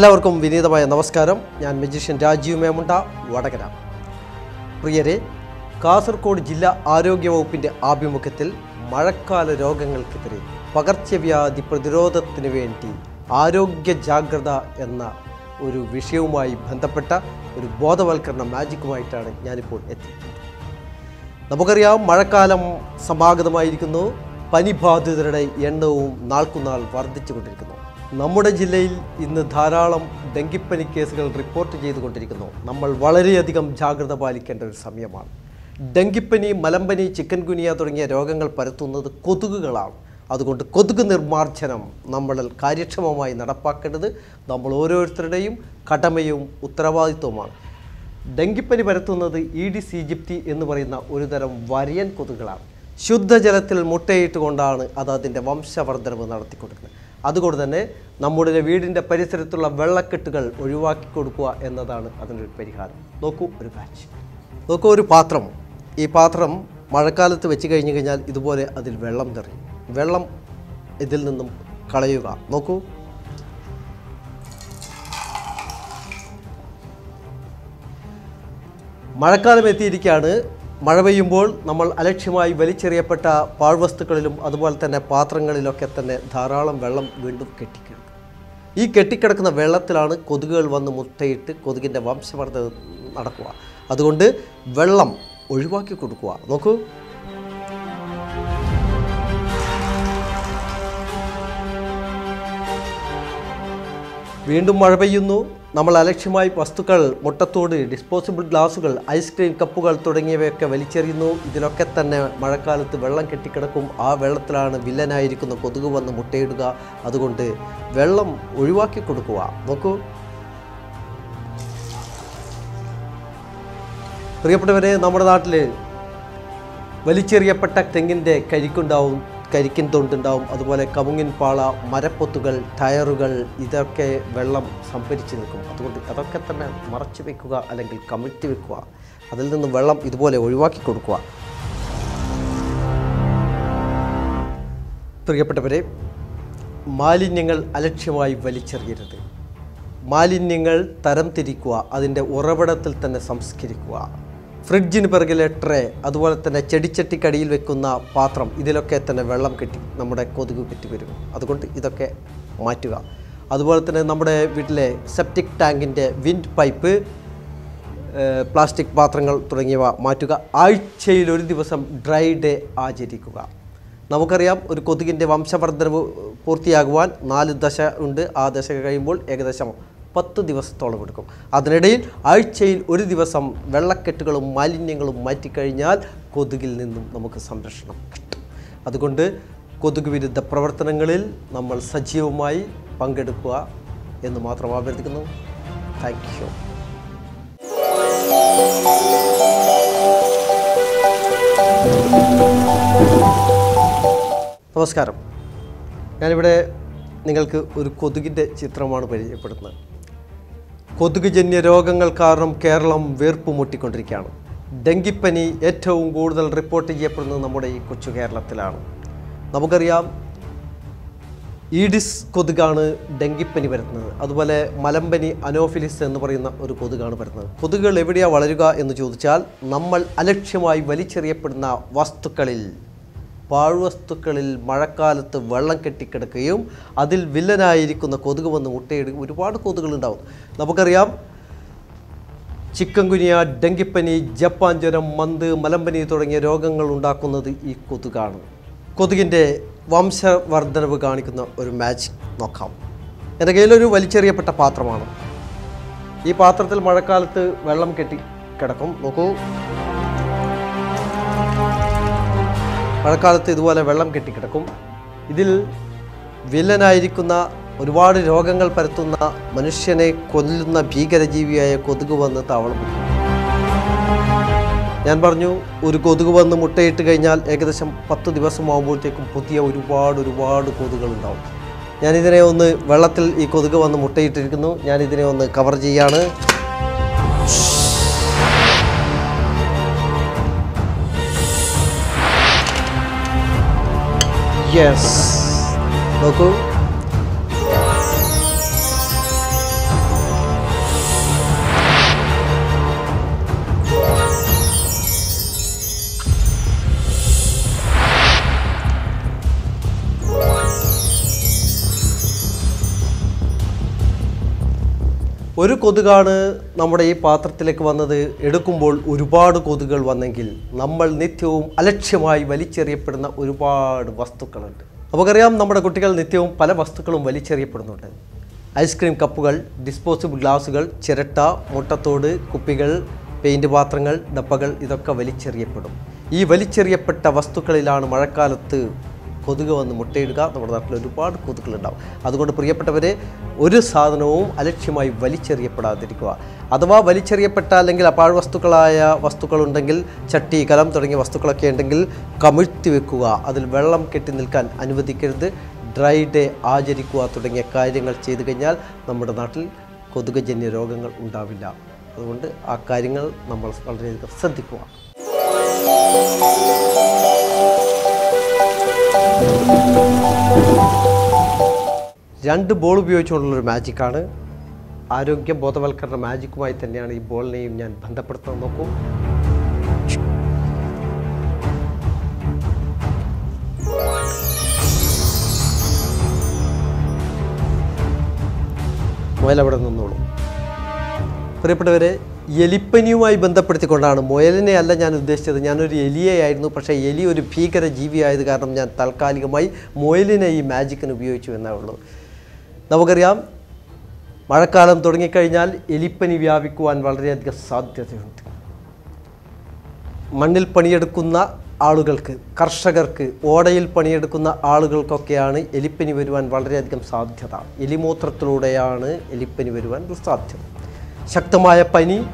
എല്ലാവർക്കും വിനീതമായ നമസ്കാരം. ഞാൻ മജീഷ്യൻ രാജീവ് മേമുണ്ട വടകര. പ്രിയരെ കാസർഗോഡ് ജില്ലാ ആരോഗ്യവകുപ്പിന്റെ ആഭിമുഖ്യത്തിൽ മഴക്കാല രോഗങ്ങൾക്കെതിരെ പകർച്ചവ്യാധി പ്രതിരോധത്തിന് വേണ്ടി ആരോഗ്യ ജാഗ്രത എന്ന ഒരു വിഷയവുമായി ബന്ധപ്പെട്ട ഒരു ബോധവൽക്കരണ മാജിക്കുമായിട്ടാണ് ഞാനിപ്പോൾ എത്തിയിട്ടുള്ളത് നമുക്കറിയാം മഴക്കാലം സമാഗതമായിരിക്കുന്നു. പനിബാധിതരുടെ എണ്ണവും നാൾക്കുനാൾ വർദ്ധിച്ചുകൊണ്ടിരിക്കുന്നു. നമ്മുടെ ജില്ലയിൽ ഇന്ന് ധാരാളം ഡെങ്കിപ്പനി കേസുകൾ റിപ്പോർട്ട് ചെയ്തുകൊണ്ടിരിക്കുന്നു. നമ്മൾ വളരെയധികം ജാഗ്രത പാലിക്കേണ്ട ഒരു സമയമാണ്. ഡെങ്കിപ്പനി മലമ്പനി ചിക്കൻ ഗുനിയ തുടങ്ങിയ രോഗങ്ങൾ പരത്തുന്നത് കൊതുകുകളാണ്. അതുകൊണ്ട് കൊതുക് നിർമ്മാർജനം നമ്മൾ കാര്യക്ഷമമായി നടപ്പാക്കേണ്ടത് നമ്മൾ ഓരോരുത്തരുടെയും കടമയും ഉത്തരവാദിത്വമാണ് ഡെങ്കിപ്പനി പരത്തുന്നത് ഈഡിസ് ഈജിപ്തി എന്ന് പറയുന്ന ഒരുതരം വരിയൻ കൊതുകുകളാണ്. ശുദ്ധജലത്തിൽ മുട്ടയിട്ടുകൊണ്ടാണ് അത് അതിന്റെ വംശവർദ്ധനവ് നടത്തിക്കൊടുക്കുന്നത്. അതുകൊണ്ട് തന്നെ നമ്മുടെ വീടിന്റെ പരിസരത്തുള്ള വെള്ളക്കെട്ടുകൾ ഒഴിവാക്കി കൊടുക്കുക എന്നതാണ് അതിന്റെ ഒരു പരിഹാരം. നോക്കൂ ഒരു പാച്ച് നോക്കൂ ഒരു പാത്രം. ഈ പാത്രം മഴക്കാലത്ത് വെച്ച് കഴിഞ്ഞ് കഴിഞ്ഞാൽ ഇതുപോലെ അതിൽ വെള്ളം നിറയും. വെള്ളം ഇതിൽ നിന്നും കളയുക. നോക്കൂ. മഴക്കാലം എത്തിയിരിക്കുകയാണ്. മഴ പെയ്യുമ്പോൾ നമ്മൾ അലക്ഷ്യമായി വലിച്ചെറിയപ്പെട്ട പാഴ്വസ്തുക്കളിലും അതുപോലെ തന്നെ പാത്രങ്ങളിലൊക്കെ തന്നെ ധാരാളം വെള്ളം വീണ്ടും കെട്ടിക്കിടക്കും. ഈ കെട്ടിക്കിടക്കുന്ന വെള്ളത്തിലാണ് കൊതുകുകൾ വന്ന് മുട്ടയിട്ട് കൊതുകിന്റെ വംശവർദ്ധന നടക്കുക. അതുകൊണ്ട് വെള്ളം ഒഴിവാക്കി കൊടുക്കുക. നോക്കൂ. വീണ്ടും മഴ പെയ്യുന്നു. നമ്മൾ അലക്ഷ്യമായി വസ്തുക്കൾ മുട്ടത്തോട് ഡിസ്പോസിബിൾ ഗ്ലാസുകൾ ഐസ്ക്രീം കപ്പുകൾ തുടങ്ങിയവയൊക്കെ വലിച്ചെറിയുന്നു. ഇതിലൊക്കെ തന്നെ മഴക്കാലത്ത് വെള്ളം കെട്ടിക്കിടക്കും. ആ വെള്ളത്തിലാണ് വില്ലനായിരിക്കുന്ന കൊതുക് വന്ന് മുട്ടയിടുക. അതുകൊണ്ട് വെള്ളം ഒഴിവാക്കി കൊടുക്കുക. നോക്കൂ. പ്രിയപ്പെട്ടവരെ നമ്മുടെ നാട്ടിൽ വലിച്ചെറിയപ്പെട്ട തെങ്ങിന്റെ കരിക്കുണ്ടാവും. കരിക്കിൻ തൊണ്ടുണ്ടാവും. അതുപോലെ കമുങ്ങിൻ പാള മരപ്പൊത്തുകൾ ടയറുകൾ ഇതൊക്കെ വെള്ളം സംഭരിച്ച് നിൽക്കും. അതുകൊണ്ട് അതൊക്കെ തന്നെ മറച്ചു വെക്കുക അല്ലെങ്കിൽ കമിഴ്ത്തി വെക്കുക. അതിൽ നിന്ന് വെള്ളം ഇതുപോലെ ഒഴിവാക്കി കൊടുക്കുക. പ്രിയപ്പെട്ടവരെ മാലിന്യങ്ങൾ അലക്ഷ്യമായി വലിച്ചെറിയരുത്. മാലിന്യങ്ങൾ തരംതിരിക്കുക അതിന്റെ ഉറവിടത്തിൽ തന്നെ സംസ്കരിക്കുക. ഫ്രിഡ്ജിന് പിറകിലെ ട്രേ അതുപോലെ തന്നെ ചെടിച്ചട്ടിക്കടിയിൽ വെക്കുന്ന പാത്രം ഇതിലൊക്കെ തന്നെ വെള്ളം കെട്ടി നമ്മുടെ കൊതുക് വരും. അതുകൊണ്ട് ഇതൊക്കെ മാറ്റുക. അതുപോലെ തന്നെ നമ്മുടെ വീട്ടിലെ സെപ്റ്റിക് ടാങ്കിന്റെ വിൻഡ് പൈപ്പ് പ്ലാസ്റ്റിക് പാത്രങ്ങൾ തുടങ്ങിയവ മാറ്റുക. ആഴ്ചയിൽ ഒരു ദിവസം ഡ്രൈ ഡേ ആചരിക്കുക. നമുക്കറിയാം ഒരു കൊതുകിന്റെ വംശവർദ്ധനവ് പൂർത്തിയാകുവാൻ നാല് ദശ ഉണ്ട്. ആ ദശ കഴിയുമ്പോൾ ഏകദേശം പത്ത് ദിവസത്തോളം എടുക്കും. അതിനിടയിൽ ആഴ്ചയിൽ ഒരു ദിവസം വെള്ളക്കെട്ടുകളും മാലിന്യങ്ങളും മാറ്റിക്കഴിഞ്ഞാൽ കൊതുകിൽ നിന്നും നമുക്ക് സംരക്ഷണം കിട്ടും. അതുകൊണ്ട് കൊതുക് വിരുദ്ധ പ്രവർത്തനങ്ങളിൽ നമ്മൾ സജീവമായി പങ്കെടുക്കുക എന്ന് മാത്രം അഭ്യർത്ഥിക്കുന്നു. താങ്ക് യു നമസ്കാരം. ഞാനിവിടെ നിങ്ങൾക്ക് ഒരു കൊതുകിന്റെ ചിത്രമാണ് പരിചയപ്പെടുത്തുന്നത് കൊതുകുജന്യ രോഗങ്ങൾ കാരണം കേരളം വീർപ്പ് മുട്ടിക്കൊണ്ടിരിക്കുകയാണ്. ഡെങ്കിപ്പനി ഏറ്റവും കൂടുതൽ റിപ്പോർട്ട് ചെയ്യപ്പെടുന്നത് നമ്മുടെ ഈ കൊച്ചു കേരളത്തിലാണ്. നമുക്കറിയാം ഈഡിസ് കൊതുകാണ് ഡെങ്കിപ്പനി വരുന്നത് അതുപോലെ മലമ്പനി അനോഫിലിസ് എന്ന് പറയുന്ന ഒരു കൊതുകാണ് വരുന്നത് കൊതുകുകൾ എവിടെയാണ് വളരുക എന്ന് ചോദിച്ചാൽ നമ്മൾ അലക്ഷ്യമായി വലിച്ചെറിയപ്പെടുന്ന വസ്തുക്കളിൽ പാഴ്വസ്തുക്കളിൽ മഴക്കാലത്ത് വെള്ളം കെട്ടിക്കിടക്കുകയും അതിൽ വില്ലനായിരിക്കുന്ന കൊതുക് വന്ന് മുട്ടയിടുകയും ഒരുപാട് കൊതുകുകളുണ്ടാവും നമുക്കറിയാം ചിക്കൻ കുനിയ ഡെങ്കിപ്പനി ജപ്പാൻ ജ്വരം മന്ത് മലമ്പനി തുടങ്ങിയ രോഗങ്ങൾ ഉണ്ടാക്കുന്നത് ഈ കൊതുകാണ്. കൊതുകിന്റെ വംശവർദ്ധനവ് കാണിക്കുന്ന ഒരു മാജിക് നോക്കാം. എന്റെ കയ്യിലൊരു വലിച്ചെറിയപ്പെട്ട പാത്രമാണ്. ഈ പാത്രത്തിൽ മഴക്കാലത്ത് വെള്ളം കെട്ടി കിടക്കും. നോക്കൂ. മഴക്കാലത്ത് ഇതുപോലെ വെള്ളം കെട്ടിക്കിടക്കും. ഇതിൽ വില്ലനായിരിക്കുന്ന ഒരുപാട് രോഗങ്ങൾ പരത്തുന്ന മനുഷ്യനെ കൊല്ലുന്ന ഭീകരജീവിയായ കൊതുക് വന്ന് താവളം ഞാൻ പറഞ്ഞു ഒരു കൊതുക് വന്ന് മുട്ടയിട്ട് കഴിഞ്ഞാൽ ഏകദേശം പത്ത് ദിവസമാകുമ്പോഴത്തേക്കും പുതിയ ഒരുപാട് ഒരുപാട് കൊതുകൾ ഉണ്ടാവും. ഞാനിതിനെ ഒന്ന് വെള്ളത്തിൽ ഈ കൊതുക് വന്ന് മുട്ടയിട്ടിരിക്കുന്നു. ഞാനിതിനെ ഒന്ന് കവർ ചെയ്യാണ്. യെസ് നോക്കൂ ഒരു കൊതുകാണ് നമ്മുടെ ഈ പാത്രത്തിലേക്ക് വന്നത് എടുക്കുമ്പോൾ ഒരുപാട് കൊതുകുകൾ വന്നെങ്കിൽ നമ്മൾ നിത്യവും അലക്ഷ്യമായി വലിച്ചെറിയപ്പെടുന്ന ഒരുപാട് വസ്തുക്കളുണ്ട്. നമുക്കറിയാം നമ്മുടെ കുട്ടികൾ നിത്യവും പല വസ്തുക്കളും വലിച്ചെറിയപ്പെടുന്നുണ്ട്. ഐസ്ക്രീം കപ്പുകൾ ഡിസ്പോസിബിൾ ഗ്ലാസുകൾ ചിരട്ട മുട്ടത്തോട് കുപ്പികൾ പെയിന്റ് പാത്രങ്ങൾ ഡപ്പകൾ ഇതൊക്കെ വലിച്ചെറിയപ്പെടും. ഈ വലിച്ചെറിയപ്പെട്ട വസ്തുക്കളിലാണ് മഴക്കാലത്ത് കൊതുക് വന്ന് മുട്ടയിടുക. നമ്മുടെ നാട്ടിൽ ഒരുപാട് കൊതുകുകളുണ്ടാവും. അതുകൊണ്ട് പ്രിയപ്പെട്ടവരെ ഒരു സാധനവും അലക്ഷ്യമായി വലിച്ചെറിയപ്പെടാതിരിക്കുക. അഥവാ വലിച്ചെറിയപ്പെട്ട അല്ലെങ്കിൽ അപാഴ് വസ്തുക്കളായ വസ്തുക്കളുണ്ടെങ്കിൽ ചട്ടി കലം തുടങ്ങിയ വസ്തുക്കളൊക്കെ ഉണ്ടെങ്കിൽ കമിഴ്ത്തി വെക്കുക. അതിൽ വെള്ളം കെട്ടി നിൽക്കാൻ അനുവദിക്കരുത്. ഡ്രൈ ഡേ ആചരിക്കുക തുടങ്ങിയ കാര്യങ്ങൾ ചെയ്തു കഴിഞ്ഞാൽ നമ്മുടെ നാട്ടിൽ കൊതുകജന്യ രോഗങ്ങൾ ഉണ്ടാവില്ല. അതുകൊണ്ട് ആ കാര്യങ്ങൾ നമ്മൾ വളരെയധികം ശ്രദ്ധിക്കുക. രണ്ട് ബോൾ ഉപയോഗിച്ചുകൊണ്ടുള്ളൊരു മാജിക്കാണ്. ആരോഗ്യ ബോധവൽക്കരണ മാജിക്കുമായി തന്നെയാണ് ഈ ബോളിനെയും ഞാൻ ബന്ധപ്പെടുത്താൻ നോക്കൂ. മുതലവിടെ നിന്നോളൂ. പ്രിയപ്പെട്ടവരെ എലിപ്പനിയുമായി ബന്ധപ്പെടുത്തിക്കൊണ്ടാണ്. മുയലിനെ അല്ല ഞാൻ ഉദ്ദേശിച്ചത്. ഞാനൊരു എലിയെയായിരുന്നു. പക്ഷേ എലി ഒരു ഭീകര ജീവിയായത് കാരണം ഞാൻ താൽക്കാലികമായി മുയലിനെ ഈ മാജിക്കിന് ഉപയോഗിച്ചു എന്നേ ഉള്ളൂ നമുക്കറിയാം മഴക്കാലം തുടങ്ങിക്കഴിഞ്ഞാൽ എലിപ്പനി വ്യാപിക്കുവാൻ വളരെയധികം സാധ്യതയുണ്ട്. മണ്ണിൽ പണിയെടുക്കുന്ന ആളുകൾക്ക് കർഷകർക്ക് ഓടയിൽ പണിയെടുക്കുന്ന ആളുകൾക്കൊക്കെയാണ് എലിപ്പനി വരുവാൻ വളരെയധികം സാധ്യത. എലിമൂത്രത്തിലൂടെയാണ് എലിപ്പനി വരുവാൻ സാധ്യത. ശക്തമായ പനി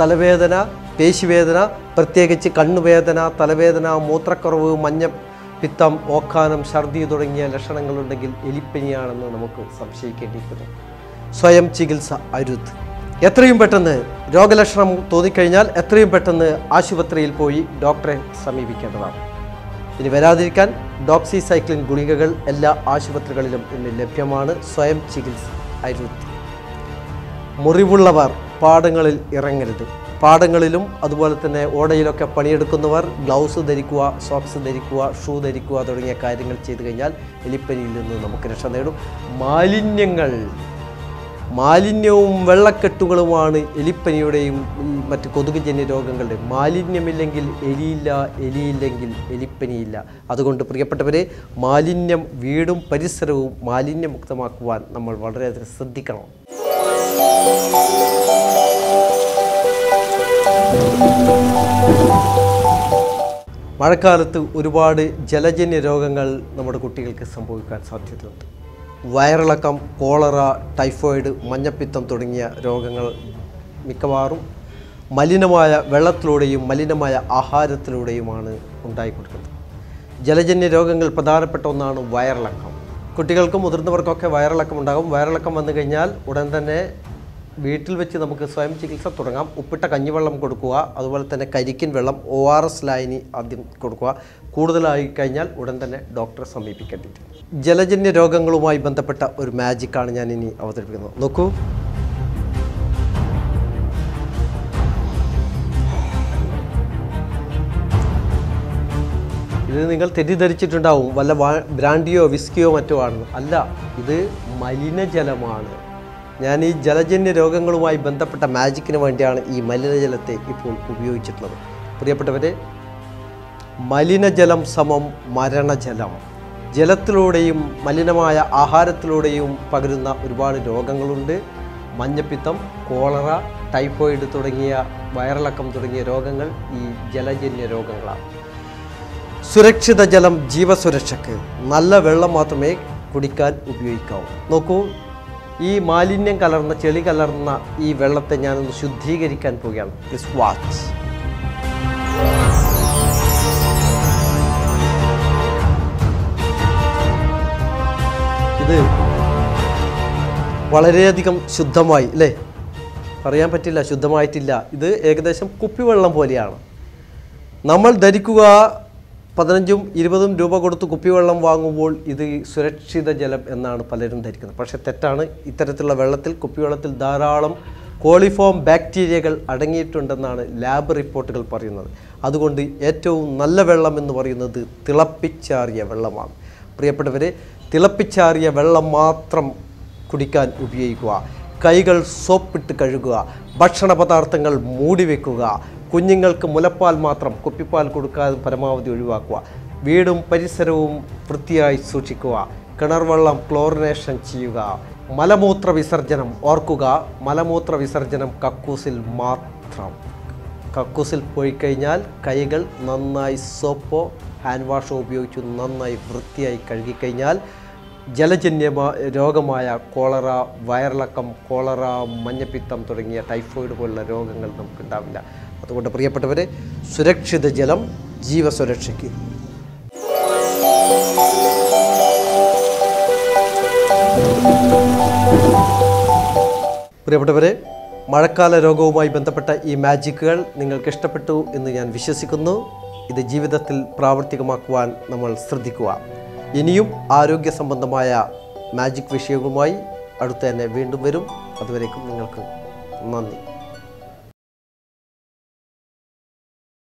തലവേദന പേശിവേദന പ്രത്യേകിച്ച് കണ്ണുവേദന തലവേദന മൂത്രക്കുറവ് മഞ്ഞ പിത്തം ഓക്കാനം ഛർദി തുടങ്ങിയ ലക്ഷണങ്ങളുണ്ടെങ്കിൽ എലിപ്പനിയാണെന്ന് നമുക്ക് സംശയിക്കേണ്ടിയിരിക്കുന്നു. സ്വയം ചികിത്സ അരുത്. എത്രയും പെട്ടെന്ന് രോഗലക്ഷണം തോന്നിക്കഴിഞ്ഞാൽ എത്രയും പെട്ടെന്ന് ആശുപത്രിയിൽ പോയി ഡോക്ടറെ സമീപിക്കേണ്ടതാണ്. ഇനി വരാതിരിക്കാൻ ഡോക്സിസൈക്ലിൻ ഗുളികകൾ എല്ലാ ആശുപത്രികളിലും ഇന്ന് ലഭ്യമാണ്. സ്വയം ചികിത്സ അരുത്. മുറിവുള്ളവർ പാടങ്ങളിൽ ഇറങ്ങരുത്. പാടങ്ങളിലും അതുപോലെ തന്നെ ഓടയിലൊക്കെ പണിയെടുക്കുന്നവർ ഗ്ലൗസ് ധരിക്കുക സോക്സ് ധരിക്കുക ഷൂ ധരിക്കുക തുടങ്ങിയ കാര്യങ്ങൾ ചെയ്തു കഴിഞ്ഞാൽ എലിപ്പനിയിൽ നിന്ന് നമുക്ക് രക്ഷ നേടും. മാലിന്യങ്ങൾ മാലിന്യവും വെള്ളക്കെട്ടുകളുമാണ് എലിപ്പനിയുടെയും മറ്റ് കൊതുക് കൊതുകുജന്യ രോഗങ്ങളുടെ. മാലിന്യമില്ലെങ്കിൽ എലിയില്ല എലിയില്ലെങ്കിൽ എലിപ്പനിയില്ല. അതുകൊണ്ട് പ്രിയപ്പെട്ടവരെ മാലിന്യം വീടും പരിസരവും മാലിന്യമുക്തമാക്കുവാൻ നമ്മൾ വളരെയധികം ശ്രദ്ധിക്കണം. മഴക്കാലത്ത് ഒരുപാട് ജലജന്യ രോഗങ്ങൾ നമ്മുടെ കുട്ടികൾക്ക് സംഭവിക്കാൻ സാധ്യതയുണ്ട്. വയറിളക്കം കോളറ ടൈഫോയിഡ് മഞ്ഞപ്പിത്തം തുടങ്ങിയ രോഗങ്ങൾ മിക്കവാറും മലിനമായ വെള്ളത്തിലൂടെയും മലിനമായ ആഹാരത്തിലൂടെയുമാണ് ഉണ്ടായിക്കൊടുക്കുന്നത് ജലജന്യ രോഗങ്ങൾ പ്രധാനപ്പെട്ട ഒന്നാണ് വയറിളക്കം. കുട്ടികൾക്കും മുതിർന്നവർക്കൊക്കെ വയറിളക്കം ഉണ്ടാകും. വയറിളക്കം വന്നു കഴിഞ്ഞാൽ ഉടൻ തന്നെ വീട്ടിൽ വെച്ച് നമുക്ക് സ്വയം ചികിത്സ തുടങ്ങാം. ഉപ്പിട്ട കഞ്ഞിവെള്ളം കൊടുക്കുക. അതുപോലെ തന്നെ കരിക്കിൻ വെള്ളം ഒ ആർ എസ് ലായനി ആദ്യം കൊടുക്കുക. കൂടുതലായി കഴിഞ്ഞാൽ ഉടൻ തന്നെ ഡോക്ടറെ സമീപിക്കേണ്ടിയിട്ട് ജലജന്യ രോഗങ്ങളുമായി ബന്ധപ്പെട്ട ഒരു മാജിക്കാണ് ഞാൻ ഇനി അവതരിപ്പിക്കുന്നത്. നോക്കൂ. ഇത് നിങ്ങൾ തെറ്റിദ്ധരിച്ചിട്ടുണ്ടാവും. വല്ല ബ്രാൻഡിയോ വിസ്കിയോ മറ്റോ ആണെന്ന്. അല്ല ഇത് മലിനജലമാണ്. ഞാൻ ഈ ജലജന്യ രോഗങ്ങളുമായി ബന്ധപ്പെട്ട മാജിക്കിന് വേണ്ടിയാണ് ഈ മലിനജലത്തെ ഇപ്പോൾ ഉപയോഗിച്ചിട്ടുള്ളത്. പ്രിയപ്പെട്ടവരെ മലിനജലം സമം മരണജലം. ജലത്തിലൂടെയും മലിനമായ ആഹാരത്തിലൂടെയും പകരുന്ന ഒരുപാട് രോഗങ്ങളുണ്ട്. മഞ്ഞപ്പിത്തം കോളറ ടൈഫോയിഡ് തുടങ്ങിയ വയറിളക്കം തുടങ്ങിയ രോഗങ്ങൾ ഈ ജലജന്യ രോഗങ്ങളാണ്. സുരക്ഷിത ജലം ജീവസുരക്ഷയ്ക്ക് നല്ല വെള്ളം മാത്രമേ കുടിക്കാൻ ഉപയോഗിക്കാവൂ. നോക്കൂ ഈ മാലിന്യം കലർന്ന ചെളി കലർന്ന ഈ വെള്ളത്തെ ഞാനൊന്ന് ശുദ്ധീകരിക്കാൻ പോവുകയാണ്. പ്ലീസ് വാച്ച് ഇത് വളരെയധികം ശുദ്ധമായി അല്ലേ? പറയാൻ പറ്റില്ല ശുദ്ധമായിട്ടില്ല. ഇത് ഏകദേശം കുപ്പിവെള്ളം പോലെയാണ്. നമ്മൾ ധരിക്കുക പതിനഞ്ചും ഇരുപതും രൂപ കൊടുത്ത് കുപ്പിവെള്ളം വാങ്ങുമ്പോൾ ഇത് സുരക്ഷിത ജലം എന്നാണ് പലരും ധരിക്കുന്നത്. പക്ഷേ തെറ്റാണ്. ഇത്തരത്തിലുള്ള വെള്ളത്തിൽ കുപ്പിവെള്ളത്തിൽ ധാരാളം കോളിഫോം ബാക്ടീരിയകൾ അടങ്ങിയിട്ടുണ്ടെന്നാണ് ലാബ് റിപ്പോർട്ടുകൾ പറയുന്നത്. അതുകൊണ്ട് ഏറ്റവും നല്ല വെള്ളം എന്ന് പറയുന്നത് തിളപ്പിച്ചാറിയ വെള്ളമാണ്. പ്രിയപ്പെട്ടവരെ തിളപ്പിച്ചാറിയ വെള്ളം മാത്രം കുടിക്കാൻ ഉപയോഗിക്കുക. കൈകൾ സോപ്പിട്ട് കഴുകുക ഭക്ഷണ പദാർത്ഥങ്ങൾ മൂടി വെക്കുക കുഞ്ഞുങ്ങൾക്ക് മുലപ്പാൽ മാത്രം കുപ്പിപ്പാൽ കൊടുക്കാതെ പരമാവധി ഒഴിവാക്കുക വീടും പരിസരവും വൃത്തിയായി സൂക്ഷിക്കുക കിണർ വെള്ളം ക്ലോറിനേഷൻ ചെയ്യുക മലമൂത്ര വിസർജനം ഓർക്കുക മലമൂത്ര വിസർജനം കക്കൂസിൽ മാത്രം. കക്കൂസിൽ പോയി കഴിഞ്ഞാൽ കൈകൾ നന്നായി സോപ്പോ ഹാൻഡ് വാഷോ ഉപയോഗിച്ച് നന്നായി വൃത്തിയായി കഴുകിക്കഴിഞ്ഞാൽ ജലജന്യ രോഗമായ കോളറ വയറിളക്കം കോളറ മഞ്ഞപ്പിത്തം തുടങ്ങിയ ടൈഫോയിഡ് പോലുള്ള രോഗങ്ങൾ നമുക്കുണ്ടാവില്ല. അതുകൊണ്ട് പ്രിയപ്പെട്ടവരെ സുരക്ഷിത ജലം ജീവസുരക്ഷയ്ക്ക് പ്രിയപ്പെട്ടവരെ മഴക്കാല രോഗവുമായി ബന്ധപ്പെട്ട ഈ മാജിക്കുകൾ നിങ്ങൾക്ക് ഇഷ്ടപ്പെട്ടു എന്ന് ഞാൻ വിശ്വസിക്കുന്നു. ഇത് ജീവിതത്തിൽ പ്രാവർത്തികമാക്കുവാൻ നമ്മൾ ശ്രദ്ധിക്കുക. ഇനിയും ആരോഗ്യ സംബന്ധമായ മാജിക് വിഷയവുമായി അടുത്ത് തന്നെ വീണ്ടും വരും. അതുവരേക്കും നിങ്ങൾക്ക് നന്ദി.